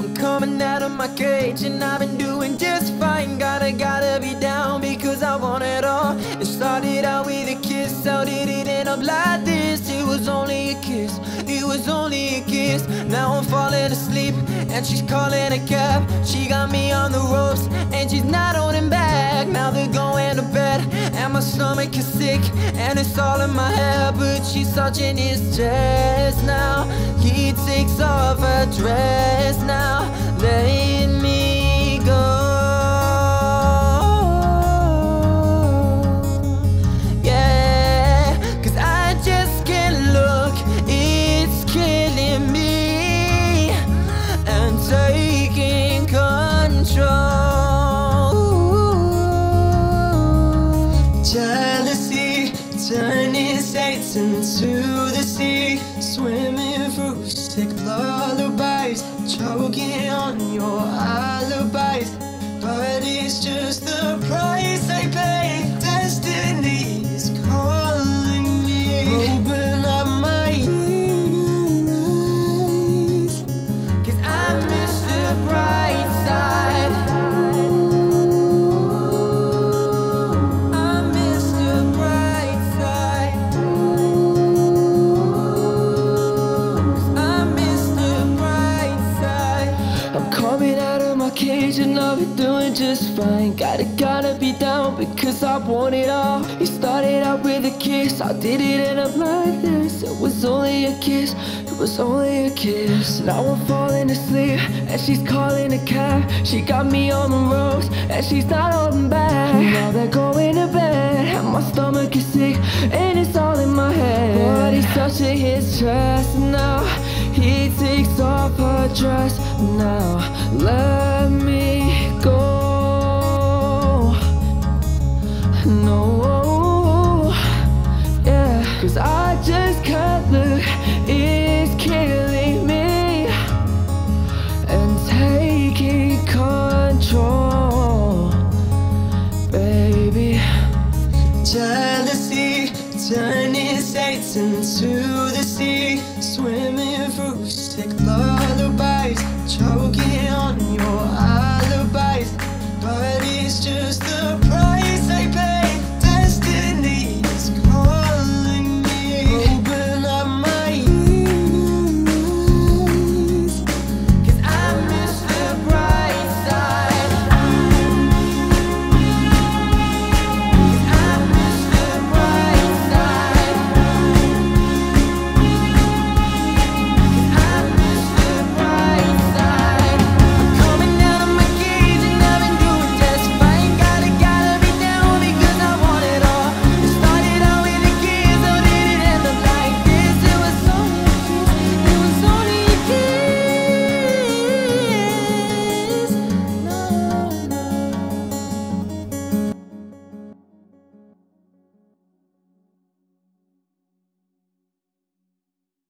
I'm coming out of my cage and I've been doing just fine. Gotta, gotta be down because I want it all. It started out with a kiss, how did it end up like this? It was only a kiss, it was only a kiss. Now I'm falling asleep and she's calling a cab. She got me on the ropes and she's not holding back. Now they're stomach is sick and it's all in my head. But she's touching his chest now. He takes off her dress now. Let turning states into the sea, swimming through sick lullabies, choking on your alibis. But it's just the price and be doing just fine. Gotta, gotta be down because I want it all. It started out with a kiss, I did it end up like this. It was only a kiss, it was only a kiss. Now I'm falling asleep and she's calling a cab. She got me on the ropes and she's not holding back. Now they're going to bed and my stomach is sick and it's all in my head. But he's touching his chest now. He takes off her dress now. Let me cause I just can't look. It's killing me and taking control, baby. Jealousy turning states into the sea, swimming through sick choking